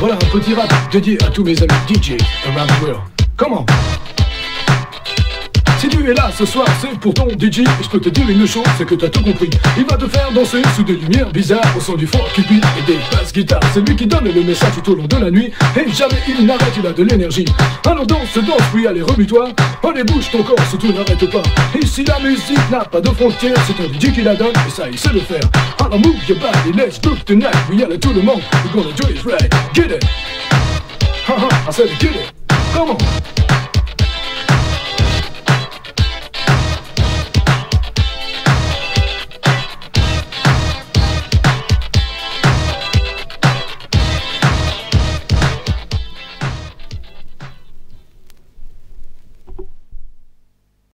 Voilà un petit rap dédié à tous mes amis DJ around the world. Comment si tu es là ce soir, c'est pour ton DJ. Et je peux te dire une chose, c'est que t'as tout compris. Il va te faire danser sous des lumières bizarres, au son du fort qui et des basses guitares. C'est lui qui donne le message tout au long de la nuit. Et jamais il n'arrête, il a de l'énergie. Alors danse, danse, puis allez, remue-toi. Allez, bouge ton corps, surtout n'arrête pas. Ici la musique n'a pas de frontières, c'est ton DJ qui la donne, et ça il sait le faire. Alors move your body, let's groove tonight. We are tout le monde, we're gonna do it right. Get it. Ha ha, I said get it. Come.